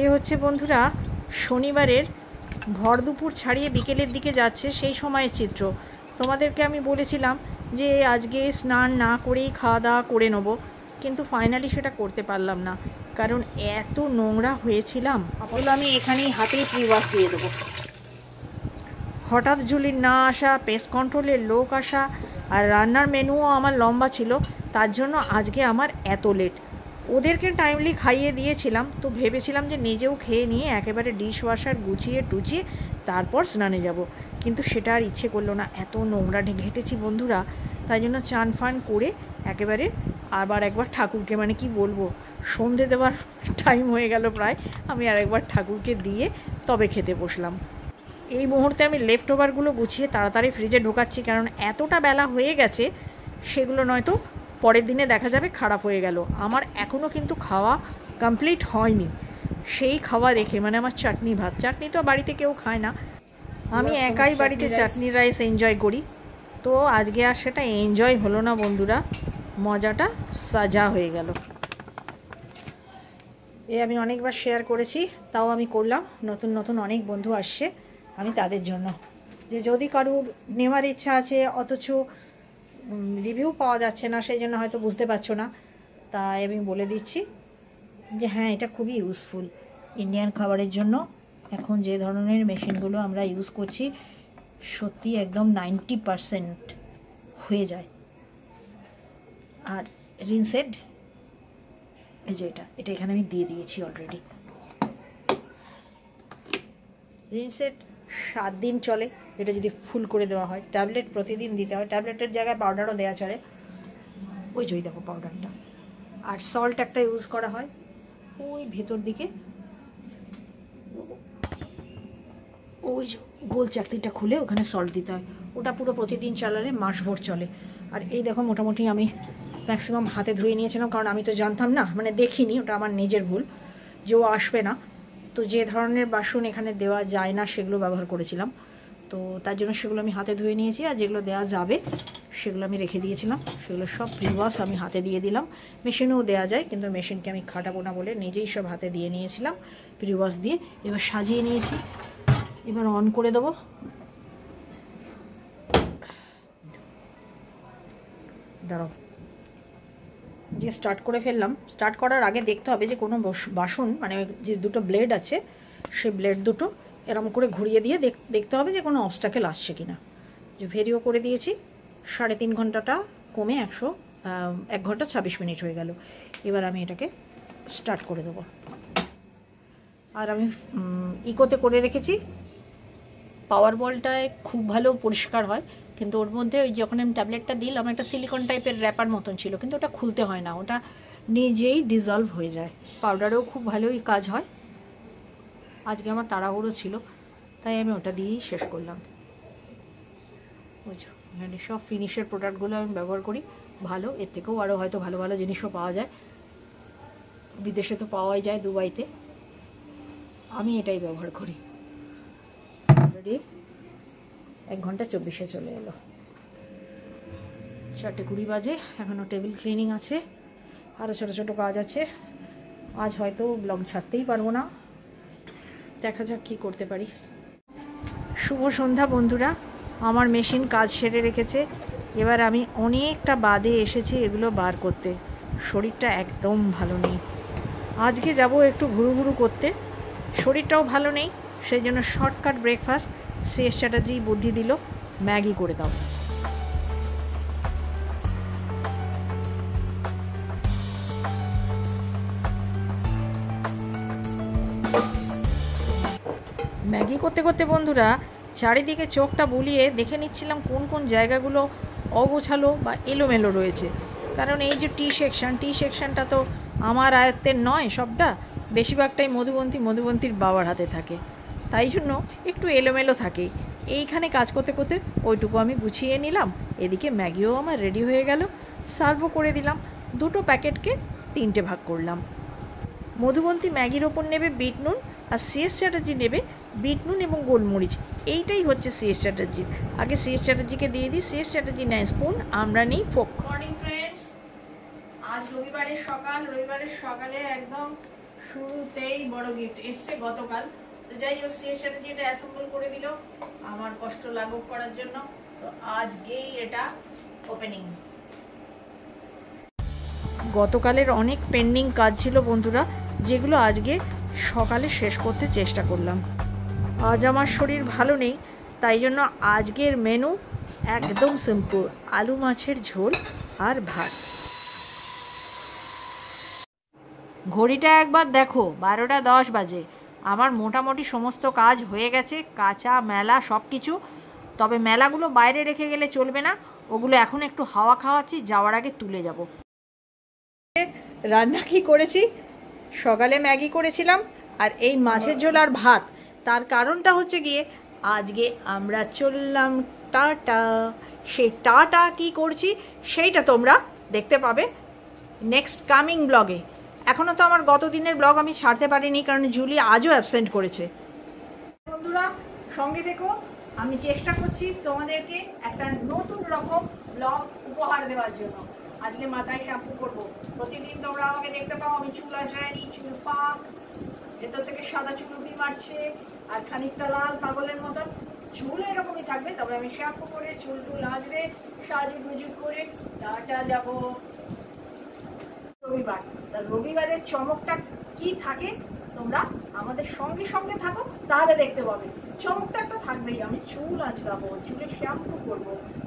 এ হচ্ছে বন্ধুরা শনিবারের ভর দুপুর ছাড়িয়ে বিকেলের দিকে যাচ্ছে সেই সময়ের চিত্র। তোমাদেরকে আমি বলেছিলাম যে আজকে স্নান না করেই খাওয়া দাওয়া করে নেব, কিন্তু ফাইনালি সেটা করতে পারলাম না। কারণ এত নোংরা হয়েছিলাম। ওগুলো আমি এখানেই হাতেই প্রিওয়াশ দিয়ে দেবো। হঠাৎ জুলির না আসা পেস্ট কন্ট্রোলের লোক আসা আর রান্নার মেনুও আমার লম্বা ছিল, তার জন্য আজকে আমার এত লেট ওদেরকে টাইমলি খাইয়ে দিয়েছিলাম। তো ভেবেছিলাম যে নিজেও খেয়ে নিয়ে একেবারে ডিশ ওয়াশার গুছিয়ে টুচিয়ে তারপর স্নানে যাব। কিন্তু সেটা আর ইচ্ছে করল না। এত নোংরা ঘেটেছি বন্ধুরা। তাই জন্য চান ফান করে একেবারে আবার একবার ঠাকুরকে মানে কি বলব, সন্ধে দেওয়ার টাইম হয়ে গেল প্রায়। আমি আর একবার ঠাকুরকে দিয়ে তবে খেতে বসলাম। এই মুহূর্তে আমি লেফট ওভারগুলো গুছিয়ে তাড়াতাড়ি ফ্রিজে ঢোকাচ্ছি। কারণ এতটা বেলা হয়ে গেছে, সেগুলো নয়তো পরের দিনে দেখা যাবে খারাপ হয়ে গেল। আমার এখনও কিন্তু খাওয়া কমপ্লিট হয়নি। সেই খাওয়া দেখে মানে আমার চাটনি ভাত। চাটনি তো বাড়িতে কেউ খায় না। আমি একাই বাড়িতে চাটনি রাইস এনজয় করি। তো আজকে আর সেটা এনজয় হলো না বন্ধুরা। মজাটা সাজা হয়ে গেল। এ আমি অনেকবার শেয়ার করেছি তাও আমি করলাম। নতুন নতুন অনেক বন্ধু আসছে আমি তাদের জন্য। যে যদি কারুর নেওয়ার ইচ্ছা আছে অথচ রিভিউ পাওয়া যাচ্ছে না, সেই জন্য হয়তো বুঝতে পারছ না। তাই আমি বলে দিচ্ছি যে হ্যাঁ এটা খুবই ইউজফুল ইন্ডিয়ান খাবারের জন্য। এখন যে ধরনের মেশিনগুলো আমরা ইউজ করছি, সত্যি একদম নাইনটি পারসেন্ট হয়ে যায়। আর রিনসেড এই যে এটা এটা এখানে আমি দিয়ে দিয়েছি অলরেডি রিনসেট সাত দিন চলে। এটা যদি ফুল করে দেওয়া হয়। ট্যাবলেট প্রতিদিন দিতে হয়। ট্যাবলেটের জায়গায় পাউডারও দেওয়া চলে। ওই জয় দেখো পাউডারটা। আর সল্ট একটা ইউজ করা হয়। ওই ভেতর দিকে। ওই গোল চাকতিটা খুলে ওখানে সল্ট দিতে হয়। ওটা পুরো প্রতিদিন চালালে মাসভর চলে। আর এই দেখো মোটামুটি আমি ম্যাক্সিমাম হাতে ধুয়ে নিয়েছিলাম। কারণ আমি তো জানতাম না মানে দেখিনি, ওটা আমার নিজের ভুল যে ও আসবে না। তো যে ধরনের বাসন এখানে দেওয়া যায় না, সেগুলো ব্যবহার করেছিলাম। তো তার জন্য সেগুলো আমি হাতে ধুয়ে নিয়েছি আর যেগুলো দেওয়া যাবে, সেগুলো আমি রেখে দিয়েছিলাম। সেগুলো সব প্রিওয়াস আমি হাতে দিয়ে দিলাম। মেশিনেও দেওয়া যায়, কিন্তু মেশিনকে আমি খাটাবো না বলে নিজেই সব হাতে দিয়ে নিয়েছিলাম প্রিওয়াস দিয়ে। এবার সাজিয়ে নিয়েছি। এবার অন করে দেবো। দাঁড়াও। যে স্টার্ট করে ফেললাম স্টার্ট করার আগে দেখতে হবে যে কোনো বাসন মানে যে দুটো ব্লেড আছে সে ব্লেড দুটো এরম করে ঘুরিয়ে দিয়ে দেখতে হবে যে কোনো অবস্টাকেল আসছে কিনা। যে ভেরিও করে দিয়েছি, সাড়ে তিন ঘন্টাটা কমে একশো এক ঘণ্টা ছাব্বিশ মিনিট হয়ে গেল। এবার আমি এটাকে স্টার্ট করে দেবো। আর আমি ইকোতে করে রেখেছি। পাওয়ার বলটায় খুব ভালো পরিষ্কার হয়, কিন্তু ওর মধ্যে ওই যখন আমি ট্যাবলেটটা দিলাম, একটা সিলিকন টাইপের র্যাপার মতন ছিল, কিন্তু ওটা খুলতে হয় না। ওটা নিজেই ডিজলভ হয়ে যায়। পাউডারেও খুব ভালোই কাজ হয়। আজকে আমার তাড়াহুড়ো ছিল, তাই আমি ওটা দিয়েই শেষ করলাম। বুঝো এখানে সব ফিনিশের প্রোডাক্টগুলো আমি ব্যবহার করি, ভালো, এর থেকেও আরও হয়তো ভালো ভালো জিনিসও পাওয়া যায়। বিদেশে তো পাওয়াই যায় দুবাইতে। আমি এটাই ব্যবহার করি। অলরেডি এক ঘণ্টা চব্বিশে চলে এলো। চারটে কুড়ি বাজে এখনও টেবিল ক্লিনিং আছে। আরও ছোটো ছোটো কাজ আছে। আজ হয়তো ব্লগ ছাড়তেই পারব না। দেখা যাক কী করতে পারি। শুভ সন্ধ্যা বন্ধুরা, আমার মেশিন কাজ সেরে রেখেছে। এবার আমি অনেকটা বাদে এসেছি এগুলো বার করতে। শরীরটা একদম ভালো নেই। আজকে যাব একটু ঘুরু ঘুরু করতে। শরীরটাও ভালো নেই, সেই জন্য শর্টকাট ব্রেকফাস্ট শেষ চ্যাটার্জি বুদ্ধি দিল, ম্যাগি করে দাও। ম্যাগি করতে করতে বন্ধুরা, চারিদিকে চোখটা বুলিয়ে দেখে নিচ্ছিলাম কোন কোন জায়গাগুলো অগোছালো বা এলোমেলো রয়েছে। কারণ এই যে টি সেকশন, টি সেকশনটা তো আমার আয়ত্তের নয় সবটা, বেশিরভাগটাই মধুবন্তী, মধুবন্তীর বাবার হাতে থাকে। তাই জন্য একটু এলোমেলো থাকে এইখানে কাজ করতে করতে ওইটুকু আমি গুছিয়ে নিলাম, এদিকে ম্যাগিও আমার রেডি হয়ে গেল, সার্ভও করে দিলাম, দুটো প্যাকেটকে তিনটে ভাগ করলাম। মধুবন্তী ম্যাগির ওপর নেবে বিট নুন আর সিএস চ্যাটার্জি নেবে বিট নুন এবং গোলমরিচ। এইটাই হচ্ছে সিএস চ্যাটার্জি আগে সিএস চ্যাটার্জিকে দিয়ে দিই। সিএস চ্যাটার্জি নেয় স্পুন আমরা নেই ফোক। মর্নিং ফ্রেন্ডস আজ রবিবারের সকাল। রবিবারের সকালে একদম শুরুতেই বড় গিফট এসছে গতকাল। তো যাই হোক সে সাথে যেটা অ্যাসেম্বল করে দিল। আমার কষ্ট লাঘব করার জন্য। তো আজকেই এটা ওপেনিং গতকালের অনেক পেন্ডিং কাজ ছিল বন্ধুরা যেগুলো আজকে সকালে শেষ করতে চেষ্টা করলাম। আজ আমার শরীর ভালো নেই, তাই জন্য আজকের মেনু একদম সিম্পল আলু মাছের ঝোল আর ভাত। ঘড়িটা একবার দেখো, বারোটা দশ বাজে। আমার মোটামুটি সমস্ত কাজ হয়ে গেছে, কাঁচা, মেলা সব কিছু তবে মেলাগুলো বাইরে রেখে গেলে চলবে না, ওগুলো এখন একটু হাওয়া খাওয়াচ্ছি, যাওয়ার আগে তুলে যাব। রান্না কি করেছি? সকালে ম্যাগি করেছিলাম, আর এই মাছের ঝোল আর ভাত। তার কারণটা হচ্ছে গিয়ে, আজকে আমরা চললাম টাটা। সেই টাটা কি করছি, সেইটা তোমরা দেখতে পাবে নেক্সট কামিং ব্লগে এখনও তো আমার গত দিনের ব্লগ আমি ছাড়তে পারিনি, কারণ জুলি আজও অ্যাবসেন্ট করেছে। বন্ধুরা, সঙ্গে থেকো, আমি চেষ্টা করছি তোমাদেরকে একটা নতুন রকম ব্লগ উপহার দেওয়ার জন্য। আজকে মাথায় শ্যাম্পু করব। প্রতিদিন তোমরা আমাকে দেখতে পাও, আমি চুল আসায়নি পাক, ভেতর থেকে সাদা চুল উঠি মারছে, আর খানিকটা লাল পাগলের মতন। চুল এরকমই থাকবে, তবে আমি শ্যাম্পু করে, চুল টুল আসবে সাজু গুজু করে টাটা যাব রবিবার। তা রবিবারের চমকটা কি থাকে? তোমরা আমাদের সঙ্গে সঙ্গে থাকো, তাহলে দেখতে পাবে। চমকটা একটা থাকবেই, আমি চুল আঁচড়াবো, চুলে শ্যাম্পু করব,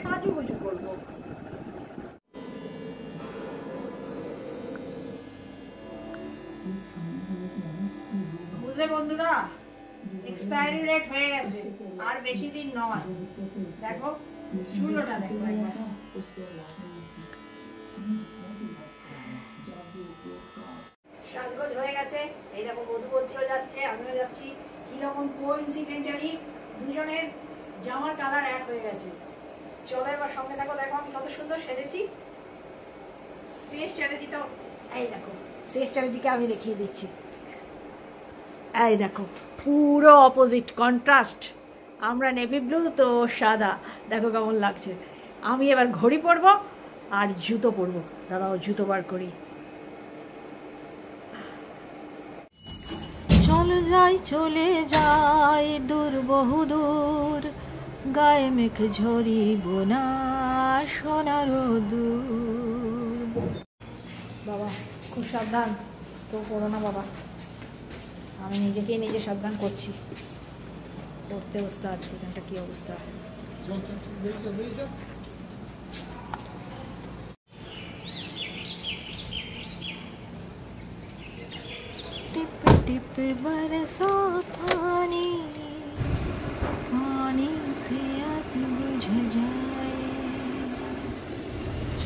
সাজু সাজুগুজু করব। বুঝলে বন্ধুরা এক্সপায়ারি রেট হয়ে গেছে, আর বেশি দিন নয়। দেখো চুলোটা দেখো সাজগোজ হয়ে গেছে, এই দেখো মধুবর্তীও যাচ্ছে, আমিও যাচ্ছি। কীরকম কোইন্সিডেন্টালি দুজনের জামার কালার এক হয়ে গেছে। চলো এবার সঙ্গে দেখো দেখো আমি কত সুন্দর সেজেছি। শেষ চ্যাটার্জি তো, এই দেখো। শেষ চ্যাটার্জিকে আমি দেখিয়ে দিচ্ছি। এই দেখো পুরো অপোজিট কন্ট্রাস্ট আমরা নেভি ব্লু তো সাদা। দেখো কেমন লাগছে। আমি এবার ঘড়ি পরবো আর জুতো পরবো। দাঁড়াও জুতো বার করি। চল যাই চলে যাই দূর বহু দূর। গায়ে মেঘ ঝরিব না সোনার দূর। বাবা খুব সাবধান তো করো না বাবা আমি নিজেকেই নিজে সাবধান করছি পড়তে ওস্তাদ এখানটা কি অবস্থা टिप टिप बरसा पानी पानी से अब बुझ जाए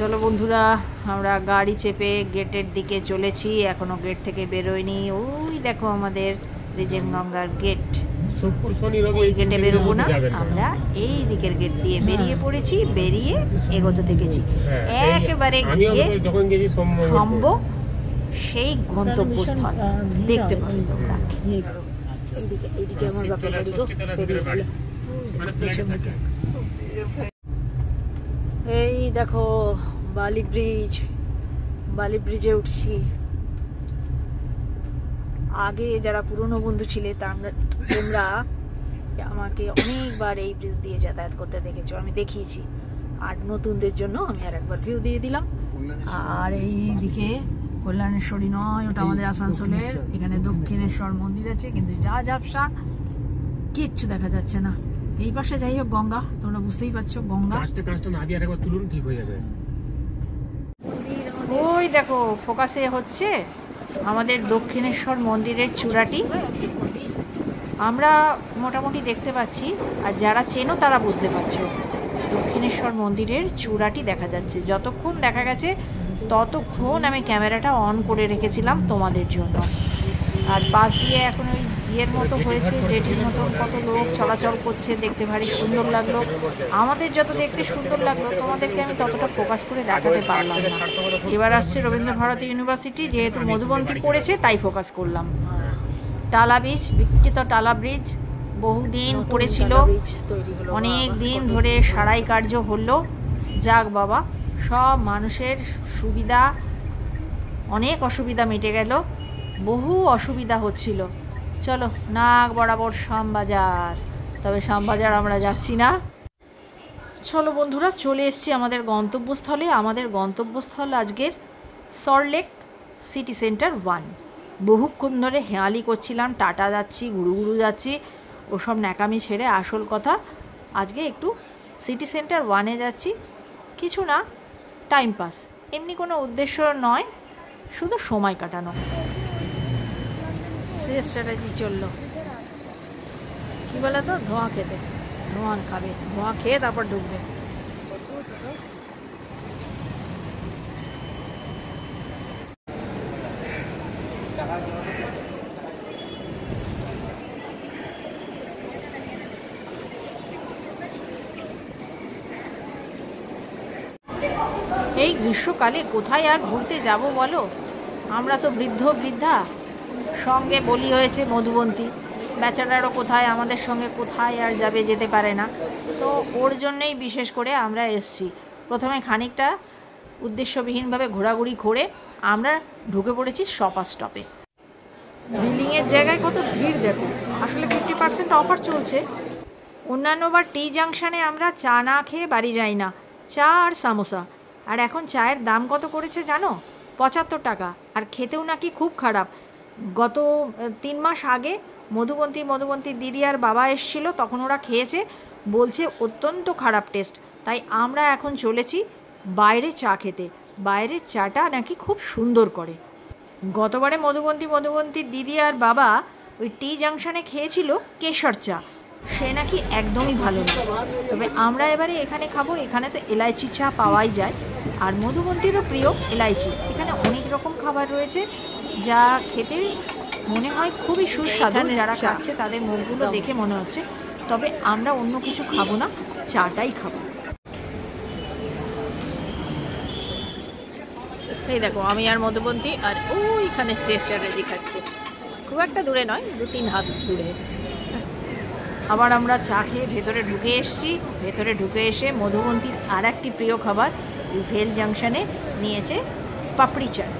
চলো বন্ধুরা আমরা গাড়ি চেপে গেটের দিকে চলেছি এখনও গেট থেকে বেরোয়নি। ওই দেখো আমাদের রিজেন গঙ্গার গেট। ওই গেটে বেরোবো না আমরা এই দিকের গেট দিয়ে বেরিয়ে পড়েছি বেরিয়ে এগোতে থেকেছি। একেবারে গিয়ে থামবো সেই গন্তব্যস্থল। দেখতে পাবে তোমরা। এইদিকে এইদিকে আমার বাপের বাড়ি গো পেছন দিকে। এই দেখো বালি ব্রিজ বালি ব্রিজে উঠছি। আগে যারা পুরনো বন্ধু ছিলে তা তোমরা আমাকে অনেকবার এই ব্রিজ দিয়ে যাতায়াত করতে দেখেছ আমি দেখিয়েছি। আর নতুনদের জন্য আমি আর একবার ভিউ দিয়ে দিলাম। আর এই দিকে কল্যাণেশ্বরী নয় ওটা আমাদের আসানসোলের এখানে দক্ষিণেশ্বর মন্দির আছে কিন্তু যা ঝাপসা কিচ্ছু দেখা যাচ্ছে না। এই পাশে যাই হোক গঙ্গা তোমরা বুঝতেই পারছ গঙ্গা। কাজটা কাজটা না আগে আরেকবার তুলুন ঠিক হয়ে যাবে। ওই দেখো ফোকাসে হচ্ছে আমাদের দক্ষিণেশ্বর মন্দিরের চূড়াটি। আমরা মোটামুটি দেখতে পাচ্ছি আর যারা চেনো তারা বুঝতে পারছ। দক্ষিণেশ্বর মন্দিরের চূড়াটি দেখা যাচ্ছে। যতক্ষণ দেখা গেছে ততক্ষণ আমি ক্যামেরাটা অন করে রেখেছিলাম তোমাদের জন্য। আর পাশ দিয়ে এখন ওই বিয়ের মতো হয়েছে জেটির মতো কত লোক চলাচল করছে দেখতে ভারী সুন্দর লাগল। আমাদের যত দেখতে সুন্দর লাগল তোমাদেরকে আমি ততটা ফোকাস করে দেখাতে পারলাম না। এবার আসছে রবীন্দ্র ভারতী ইউনিভার্সিটি যেহেতু মধুবন্তী পড়েছে তাই ফোকাস করলাম। টালা ব্রিজ বিখ্যাত টালা ব্রিজ বহুদিন পড়েছিল। অনেক দিন ধরে সারাই কার্য হলো। যাক বাবা সব মানুষের সুবিধা অনেক অসুবিধা মিটে গেল। বহু অসুবিধা হচ্ছিল। চলো নাক বরাবর শ্যামবাজার। তবে শ্যামবাজার আমরা যাচ্ছি না। চলো বন্ধুরা, চলে এসেছি আমাদের গন্তব্যস্থলে। আমাদের গন্তব্যস্থল আজকের Salt Lake City Centre One বহুক্ষণ ধরে হেঁয়ালি করছিলাম, টাটা যাচ্ছি, গুরু গুরু যাচ্ছি, ওসব ন্যাকামি ছেড়ে আসল কথা। আজকে একটু সিটি সেন্টার ওয়ানে যাচ্ছি। কিছু না টাইম পাস এমনি কোনো উদ্দেশ্য নয়, শুধু সময় কাটানো। স্ট্র্যাটেজি চলল। কী বলে তো ধোঁয়া খেতে। ধোঁয়া খাবে। ধোঁয়া খেয়ে তারপর ঢুকবে এই গ্রীষ্মকালে কোথায় আর ঘুরতে যাব বলো? আমরা তো বৃদ্ধ বৃদ্ধা। সঙ্গে বলি হয়েছে মধুবন্তী। বেচারারও কোথায়, আমাদের সঙ্গে কোথায় আর যাবে যেতে পারে না। তো ওর জন্যেই বিশেষ করে আমরা এসছি। প্রথমে খানিকটা উদ্দেশ্যবিহীনভাবে ঘোরাঘুরি করে আমরা ঢুকে পড়েছি শপার স্টপে। বিল্ডিংয়ের জায়গায় কত ভিড় দেখো। আসলে ফিফটি পার্সেন্ট অফার চলছে। অন্যান্যবার টি জাংশনে আমরা চা না খেয়ে বাড়ি যাই না। চা আর সামোসা। আর এখন চায়ের দাম কত করেছে জানো? পঁচাত্তর টাকা। আর খেতেও নাকি খুব খারাপ। গত তিন মাস আগে মধুবন্তী মধুবন্তীর দিদি আর বাবা এসছিল, তখন ওরা খেয়েছে, বলছে অত্যন্ত খারাপ টেস্ট তাই আমরা এখন চলেছি বাইরে চা খেতে। বাইরের চাটা নাকি খুব সুন্দর করে। গতবারে মধুবন্তী মধুবন্তীর দিদি আর বাবা ওই টি জাংশনে খেয়েছিল কেশর চা। সে নাকি একদমই ভালো না। তবে আমরা এবারে এখানে খাব, এখানে তো এলাইচি চা পাওয়াই যায়। আর মধুবন্তীরও প্রিয় এলাইচি। এখানে অনেক রকম খাবার রয়েছে। যা খেতে মনে হয় খুবই সুস্বাদু যারা খাচ্ছে তাদের মুখগুলো দেখে মনে হচ্ছে। তবে আমরা অন্য কিছু খাব না চাটাই খাব। এই দেখো আমি আর মধুবন্তী আর ওইখানে শেষ স্ট্র্যাটেজি খাচ্ছে। খুব একটা দূরে নয় দু তিন হাত দূরে। আবার আমরা চা খেয়ে ভেতরে ঢুকে এসেছি। ভেতরে ঢুকে এসে মধুবন্তীর আর একটি প্রিয় খাবার ভেল জাংশনে নিয়েছে পাপড়ি চাট।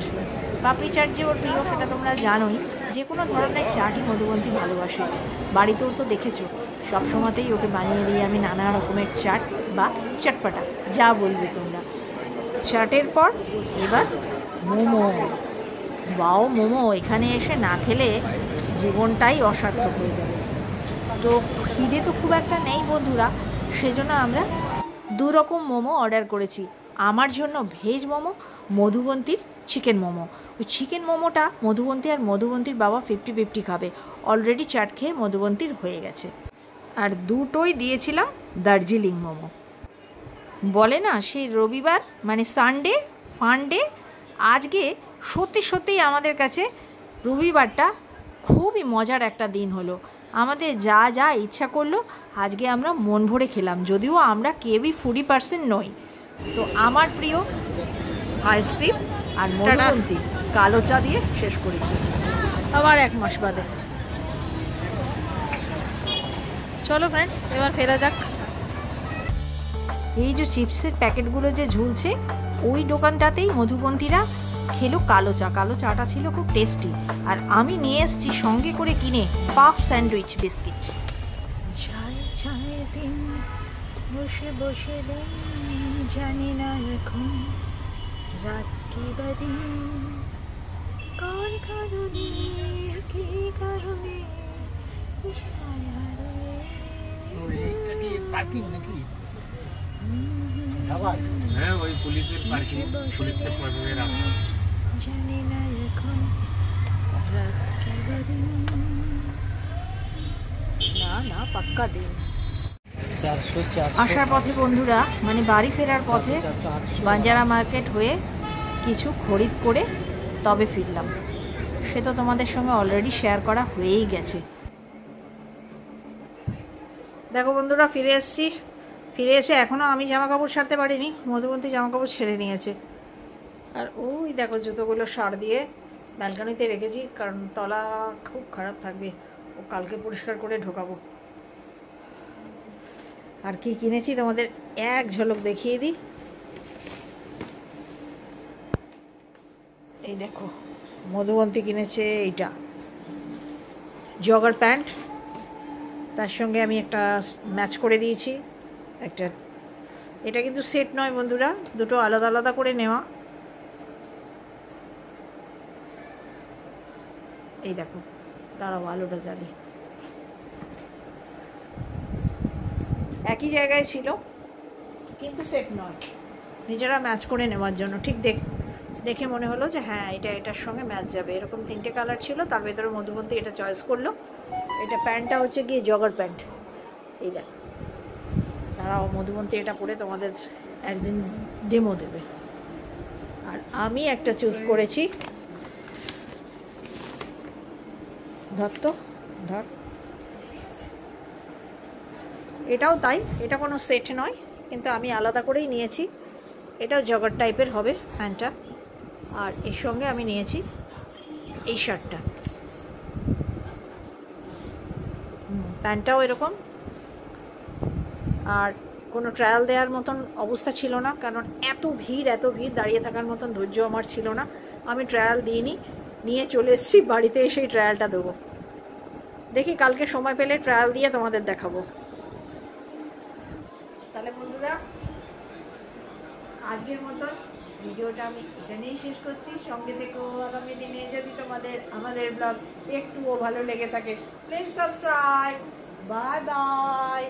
পাপড়ি চাট যে ওর প্রিয় সেটা তোমরা জানোই, যে কোনো ধরনের চাটই মধুবন্তী ভালোবাসে। বাড়িতেও তো দেখেছ সবসময়তেই ওকে বানিয়ে দিই আমি নানা রকমের চাট বা চটপাটা, যা বলবে তোমরা। চাটের পর এবার মোমো। বাও মোমো, এখানে এসে না খেলে জীবনটাই অসার্থক হয়ে যাবে। তো খিদে তো খুব একটা নেই বন্ধুরা, সেজন্য আমরা দু রকম মোমো অর্ডার করেছি। আমার জন্য ভেজ মোমো মধুবন্তীর চিকেন মোমো। ওই চিকেন মোমোটা মধুবন্তী আর মধুবন্তীর বাবা ফিফটি ফিফটি খাবে। অলরেডি চাট খেয়ে মধুবন্তীর হয়ে গেছে। আর দুটোই দিয়েছিলাম দার্জিলিং মোমো। বলে না, সেই রবিবার মানে সানডে ফান্ডে আজকে সত্যি সত্যিই আমাদের কাছে রবিবারটা খুবই মজার একটা দিন হলো। আমাদের যা যা ইচ্ছা করল, আজকে আমরা মন ভরে খেলাম, যদিও আমরা কেউই ফুডি পার্সেন্ট নই। তো আমার প্রিয় আইসক্রিম আর মধুবন্তী কালো চা দিয়ে শেষ করেছি। আবার এক মাস বাদে। চলো ফ্রেন্ডস এবার ফেরা যাক। এই যে চিপসের প্যাকেটগুলো যে ঝুলছে ওই দোকানটাতেই মধুবন্তীরা খেলো কালো চা। কালো চাটা ছিল খুব টেস্টি আর আমি নিয়ে এসেছি সঙ্গে করে কিনে পাফ স্যান্ডউইচ বিস্কিট। বসে বসে দিন জানি না এখন রাত কি কার কারণে কি কারণে যায় ভালো পার্কিং নাকি হ্যাঁ ওই পুলিশের পার্কিং পুলিশকে পড়বে রাখা জানি না এখন রাত কি বা না না পাক্কা দিন আসার পথে বন্ধুরা মানে বাড়ি ফেরার পথে বাঞ্জারা মার্কেট হয়ে কিছু খরিদ করে তবে ফিরলাম। সে তো তোমাদের সঙ্গে অলরেডি শেয়ার করা হয়েই গেছে। দেখো বন্ধুরা, ফিরে এসেছি। ফিরে এসে এখনও আমি জামা কাপড় ছাড়তে পারিনি মধুবন্তী জামা কাপড় ছেড়ে নিয়েছে। আর ওই দেখো জুতোগুলো সার দিয়ে ব্যালকানিতে রেখেছি, কারণ তলা খুব খারাপ থাকবে। ও কালকে পরিষ্কার করে ঢোকাবো। আর কি কিনেছি তোমাদের এক ঝলক দেখিয়ে দিই। এই দেখো, মধুবন্তী কিনেছে এইটা। জগার প্যান্ট, তার সঙ্গে আমি একটা ম্যাচ করে দিয়েছি, একটা। এটা কিন্তু সেট নয় বন্ধুরা, দুটো আলাদা আলাদা করে নেওয়া। এই দেখো, দাঁড়াও, আলোটা জ্বালি। একই জায়গায় ছিল, কিন্তু সেট নয়। নিজেরা ম্যাচ করে নেওয়ার জন্য, ঠিক দেখ দেখে মনে হলো যে হ্যাঁ এটা এটার সঙ্গে ম্যাচ যাবে। এরকম তিনটে কালার ছিল তার ভেতরে মধ্যবর্তী এটা চয়েস করল। এটা প্যান্টটা হচ্ছে গিয়ে জগার প্যান্ট এই দেখ। তারাও মধুবন্তী এটা পরে তোমাদের একদিন ডেমো দেবে। আর আমি একটা চুজ করেছি। ধর তো ধর। এটাও তাই এটা কোনো সেট নয় কিন্তু আমি আলাদা করেই নিয়েছি। এটাও জগার টাইপের হবে প্যান্টটা আর এর সঙ্গে আমি নিয়েছি এই শার্টটা। প্যান্টটাও এরকম। আর কোনো ট্রায়াল দেওয়ার মতন অবস্থা ছিল না, কারণ এত ভিড় এত ভিড় দাঁড়িয়ে থাকার মতন ধৈর্য আমার ছিল না। আমি ট্রায়াল দিইনি, নিয়ে চলে এসেছি, বাড়িতে এসেই ট্রায়ালটা দেবো। দেখি কালকে সময় পেলে ট্রায়াল দিয়ে তোমাদের দেখাবো। তাহলে বন্ধুরা, আজকের মতন ভিডিওটা আমি এখানেই শেষ করছি। সঙ্গে থেকেও আগামী দিনে যদি তোমাদের আমাদের ব্লগ একটুও ভালো লেগে থাকে প্লিজ সাবস্ক্রাইব বাই বাই